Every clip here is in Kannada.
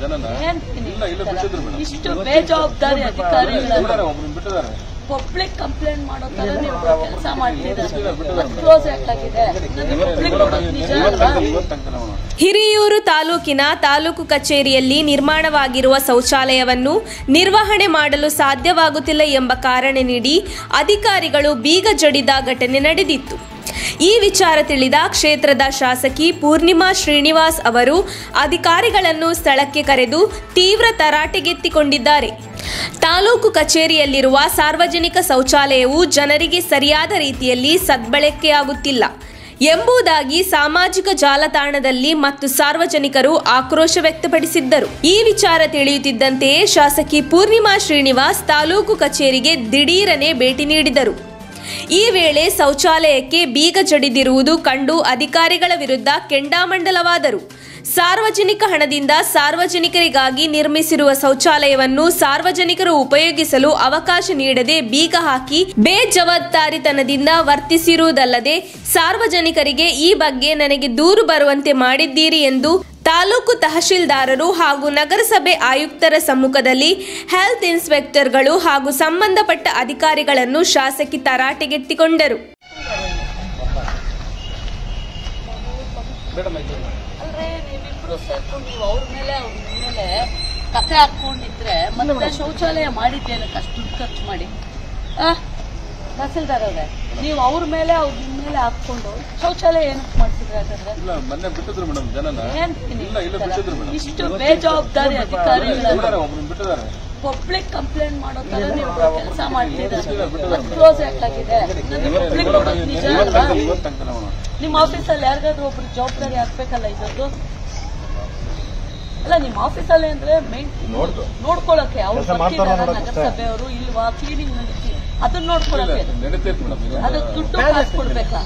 ಮೇಡಮ್. ಇಷ್ಟು ಬೇಜವಾಬ್ದಾರಿ ಅಧಿಕಾರಿಗಳ ಪಬ್ಲಿಕ್ ಕಂಪ್ಲೇಂಟ್ ಮಾಡೋ ತರ ನೀವು ಕೆಲಸ ಮಾಡ್ತಿದ್ದಾರೆ? ಹಿರಿಯೂರು ತಾಲೂಕಿನ ತಾಲೂಕು ಕಚೇರಿಯಲ್ಲಿ ನಿರ್ಮಾಣವಾಗಿರುವ ಶೌಚಾಲಯವನ್ನು ನಿರ್ವಹಣೆ ಮಾಡಲು ಸಾಧ್ಯವಾಗುತ್ತಿಲ್ಲ ಎಂಬ ಕಾರಣ ನೀಡಿ ಅಧಿಕಾರಿಗಳು ಬೀಗ ಜಡಿದ ಘಟನೆ ನಡೆದಿತ್ತು. ಈ ವಿಚಾರ ತಿಳಿದ ಕ್ಷೇತ್ರದ ಶಾಸಕಿ ಪೂರ್ಣಿಮಾ ಶ್ರೀನಿವಾಸ್ ಅವರು ಅಧಿಕಾರಿಗಳನ್ನು ಸ್ಥಳಕ್ಕೆ ಕರೆದು ತೀವ್ರ ತರಾಟೆಗೆತ್ತಿಕೊಂಡಿದ್ದಾರೆ. ತಾಲೂಕು ಕಚೇರಿಯಲ್ಲಿರುವ ಸಾರ್ವಜನಿಕ ಶೌಚಾಲಯವು ಜನರಿಗೆ ಸರಿಯಾದ ರೀತಿಯಲ್ಲಿ ಸದ್ಬಳಕೆಯಾಗುತ್ತಿಲ್ಲ ಎಂಬುದಾಗಿ ಸಾಮಾಜಿಕ ಜಾಲತಾಣದಲ್ಲಿ ಮತ್ತು ಸಾರ್ವಜನಿಕರು ಆಕ್ರೋಶ ವ್ಯಕ್ತಪಡಿಸಿದ್ದರು. ಈ ವಿಚಾರ ತಿಳಿಯುತ್ತಿದ್ದಂತೆಯೇ ಶಾಸಕಿ ಪೂರ್ಣಿಮಾ ಶ್ರೀನಿವಾಸ್ ತಾಲೂಕು ಕಚೇರಿಗೆ ದಿಢೀರನೆ ಭೇಟಿ ನೀಡಿದರು. ಈ ವೇಳೆ ಶೌಚಾಲಯಕ್ಕೆ ಬೀಗ ಜಡಿದಿರುವುದು ಕಂಡು ಅಧಿಕಾರಿಗಳ ವಿರುದ್ಧ ಕೆಂಡಾಮಂಡಲವಾದರು. ಸಾರ್ವಜನಿಕ ಹಣದಿಂದ ಸಾರ್ವಜನಿಕರಿಗಾಗಿ ನಿರ್ಮಿಸಿರುವ ಶೌಚಾಲಯವನ್ನು ಸಾರ್ವಜನಿಕರು ಉಪಯೋಗಿಸಲು ಅವಕಾಶ ನೀಡದೆ ಬೀಗ ಹಾಕಿ ಬೇಜವಾಬ್ದಾರಿತನದಿಂದ ವರ್ತಿಸಿರುವುದಲ್ಲದೆ ಸಾರ್ವಜನಿಕರಿಗೆ ಈ ಬಗ್ಗೆ ನನಗೆ ದೂರು ಬರುವಂತೆ ಮಾಡಿದ್ದೀರಿ ಎಂದು ತಾಲೂಕು ತಹಶೀಲ್ದಾರರು ಹಾಗೂ ನಗರಸಭೆ ಆಯುಕ್ತರ ಸಮ್ಮುಖದಲ್ಲಿ ಹೆಲ್ತ್ ಇನ್ಸ್ಪೆಕ್ಟರ್ಗಳು ಹಾಗೂ ಸಂಬಂಧಪಟ್ಟ ಅಧಿಕಾರಿಗಳನ್ನು ಶಾಸಕಿ ತರಾಟೆಗೆತ್ತಿಕೊಂಡರು ಅಲ್ರಿ ನೀವಿಬ್ರು ಸೇರ್ಕೊಂಡು ನೀವು ಅವ್ರ ಮೇಲೆ ಅವ್ರ ಮೇಲೆ ಕತೆ ಹಾಕೊಂಡಿದ್ರೆ ಮತ್ತೆ ಶೌಚಾಲಯ ಮಾಡಿದ್ದೇನಕ್ಕೆ ಅಷ್ಟು ದುಡ್ಡು ಖರ್ಚು ಮಾಡಿ. ಆ? ತಹಸೀಲ್ದಾರ್ ಅವ್ರೆ ನೀವು ಅವ್ರ ಮೇಲೆ ಅವ್ರ ಮೇಲೆ ಹಾಕೊಂಡು ಶೌಚಾಲಯ ಏನಕ್ಕೆ ಮಾಡ್ತಿದ್ರೆ ಹಾಗಾದ್ರೆ ಇಲ್ಲ ಮೊನ್ನೆ ಬಿಟ್ಟಿದ್ರು ಮೇಡಮ್ ಜನನ. ಏನ್ತೀನಿ ಇಲ್ಲ ಇಲ್ಲ ಬಿಟ್ಟಿದ್ರು ಮೇಡಮ್. ಇಷ್ಟು ಬೇಜವಾಬ್ದಾರಿ ಅಧಿಕಾರಿ ಒಬ್ರು ಬಿಟ್ಟಿದ್ದಾರೆ. ಪಬ್ಲಿಕ್ ಕಂಪ್ಲೇಂಟ್ ಮಾಡೋ ತರ ನೀವು ಕೆಲಸ ಮಾಡ್ತಿದ್ದಾರೆ? ಕ್ಲೋಸ್ ಯಾಕಾಗಿದೆ ಪಬ್ಲಿಕ್ ನಿಜ ಅಲ್ವಾ ನಿಮ್ಮ ಆಫೀಸಲ್ಲಿ ಯಾರಿಗಾದ್ರೂ ಒಬ್ರು ಜವಾಬ್ದಾರಿ ಹಾಕ್ಬೇಕಲ್ಲ ಇದದ್ದು ಅಲ್ಲ ನಿಮ್ಮ ಆಫೀಸಲ್ಲಿ ಅಂದ್ರೆ ಮೇನ್ ನೋಡ್ಕೊಳಕ್ಕೆ ಅವ್ರು ನಗರಸಭೆಯವರು ಇಲ್ವಾ? ಕ್ಲೀನಿಂಗ್ ಅದನ್ನ ನೋಡ್ಕೊಳಕ್ಕೆ ಅದಕ್ಕೆ ದುಡ್ಡು ಕಾಸು ಕೊಡ್ಬೇಕಾ?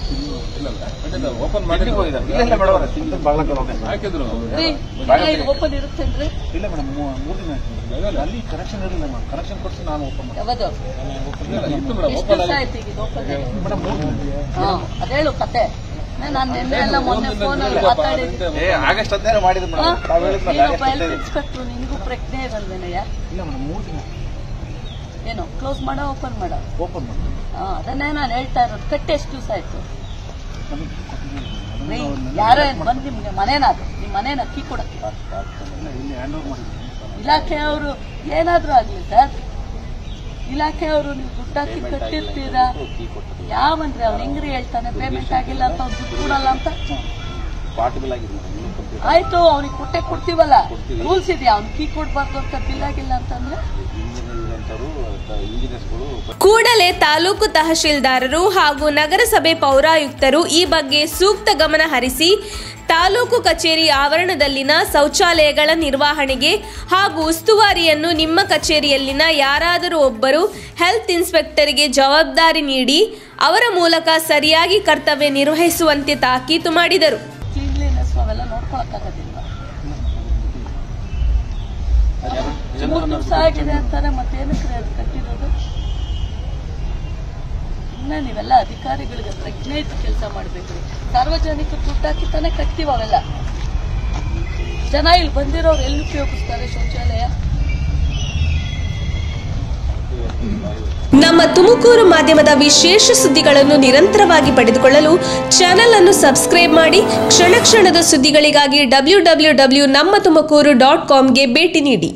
ಓಪನ್ ಮಾಡಿ ಹಾಕಿದ್ರು ರೀ ಇದು ಓಪನ್ ಇರುತ್ತೇನ್ರಿ ಇಲ್ಲ ಮೇಡಮ್ ಮೂರು ದಿನ ಅಲ್ಲಿ ಕನೆಕ್ಷನ್ ಇರಲಿಲ್ಲ ಮೇಡಮ್. ಕನೆಕ್ಷನ್ ಕೊಡಿಸಿ ನಾನು ಓಪನ್ ಮಾಡಿ ಯಾವುದು? ಎಷ್ಟು ಓಪನ್ ದಿವಸ ಆಯ್ತು ಈಗ ಓಪನ್ ಮೇಡಮ್ ಅದೇಳು ಕತೆ. ನಾನು ನಿನ್ನೆ ಎಲ್ಲ ಮೊನ್ನೆ ಫೋನಲ್ಲಿ ಮಾತಾಡಿದ್ದೆ. ಹೆಲ್ತ್ ಹದಿನೈದು ಇನ್ಸ್ಪೆಕ್ಟರ್ ನಿನ್ಗೂ ಪ್ರಜ್ಞೆ ಇರಲ್ವೇನಯ್ಯ? ಏನು ಕ್ಲೋಸ್ ಮಾಡೋ ಓಪನ್ ಮಾಡೋ? ಓಪನ್ ಮಾಡಿ. ಹಾ ಅದನ್ನೇ ನಾನು ಹೇಳ್ತಾ ಇರೋದು. ಕಟ್ಟಿ ಎಷ್ಟು ದಿವಸ ಆಯ್ತು? ಯಾರೋ ಬಂದು ನಿಮ್ಗೆ ಮನೇನಾದ್ರು ನಿಮ್ಮ ಮನೇನ ಅಕ್ಕಿ ಕೊಡಕ್ಕೆ? ಇಲಾಖೆ ಅವರು ಏನಾದ್ರೂ ಆಗ್ಲಿ ಸರ್? ಇಲಾಖೆಯವರು ನೀವು ದುಡ್ಡು ಹಾಕಿ ಕಟ್ಟಿರ್ತೀರಾ? ಯಾವಂದ್ರೆ ಅವ್ನು ಹೆಂಗ್ರಿ ಹೇಳ್ತಾನೆ? ಪೇಮೆಂಟ್ ಆಗಿಲ್ಲ ಅಂತ ಅವ್ನು ದುಡ್ಡು ಕೊಡಲ್ಲ ಅಂತ? ಆಯ್ತು, ಅವ್ನಿಗೆ ಕೊಟ್ಟೆ ಕೊಡ್ತೀವಲ್ಲ? ರೂಲ್ಸ್ ಇದೆಯಾ ಅವ್ನು ಕೀ ಕೊಡ್ಬಾರ್ದು ಅಂತ ಬಿಲ್ ಆಗಿಲ್ಲ ಅಂತಂದ್ರೆ? ಕೂಡಲೇ ತಾಲೂಕು ತಹಶೀಲ್ದಾರರು ಹಾಗೂ ನಗರಸಭೆ ಪೌರಾಯುಕ್ತರು ಈ ಬಗ್ಗೆ ಸೂಕ್ತ ಗಮನ ಹರಿಸಿ ತಾಲೂಕು ಕಚೇರಿ ಆವರಣದಲ್ಲಿನ ಶೌಚಾಲಯಗಳ ನಿರ್ವಹಣೆಗೆ ಹಾಗೂ ಉಸ್ತುವಾರಿಯನ್ನು ನಿಮ್ಮ ಕಚೇರಿಯಲ್ಲಿನ ಯಾರಾದರೂ ಒಬ್ಬರು ಹೆಲ್ತ್ ಇನ್ಸ್ಪೆಕ್ಟರ್ಗೆ ಜವಾಬ್ದಾರಿ ನೀಡಿ ಅವರ ಮೂಲಕ ಸರಿಯಾಗಿ ಕರ್ತವ್ಯ ನಿರ್ವಹಿಸುವಂತೆ ತಾಕೀತು ಮಾಡಿದರು. ಅಂತಾರೆ ಮತ್ತೇನಕ್ಕೆ ಕಟ್ಟಿರೋದು? ಇನ್ನ ನೀವೆಲ್ಲ ಅಧಿಕಾರಿಗಳಿಗೆ ಪ್ರಜ್ಞೆ ಇದ್ದು ಕೆಲಸ ಮಾಡಬೇಕು. ಸಾರ್ವಜನಿಕ ದುಡ್ಡು ತಾನೆ ತಾನೇ ಕಟ್ತೀವಿ ಅವೆಲ್ಲ ಜನ ಇಲ್ಲಿ ಬಂದಿರೋರು ಎಲ್ಲಿ ಉಪಯೋಗಿಸ್ತಾರೆ ಶೌಚಾಲಯ? ನಮ್ಮ ತುಮಕೂರು ಮಾಧ್ಯಮದ ವಿಶೇಷ ಸುದ್ದಿಗಳನ್ನು ನಿರಂತರವಾಗಿ ಪಡೆದುಕೊಳ್ಳಲು ಚಾನೆಲ್ ಅನ್ನು ಸಬ್ಸ್ಕ್ರೈಬ್ ಮಾಡಿ, ಕ್ಷಣ ಕ್ಷಣದ ಸುದ್ದಿಗಳಿಗಾಗಿ ಡಬ್ಲ್ಯೂ ಡಬ್ಲ್ಯೂ ಡಬ್ಲ್ಯೂ ನಮ್ಮ ತುಮಕೂರು ಡಾಟ್ ಕಾಮ್ಗೆ ಭೇಟಿ ನೀಡಿ.